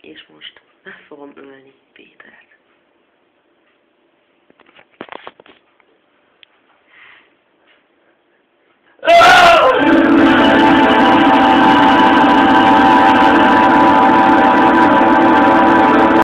és most meg fogom ölni Pétert.